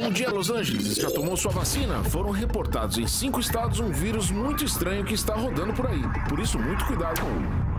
Bom dia, Los Angeles. Já tomou sua vacina? Foram reportados em cinco estados um vírus muito estranho que está rodando por aí. Por isso, muito cuidado com ele.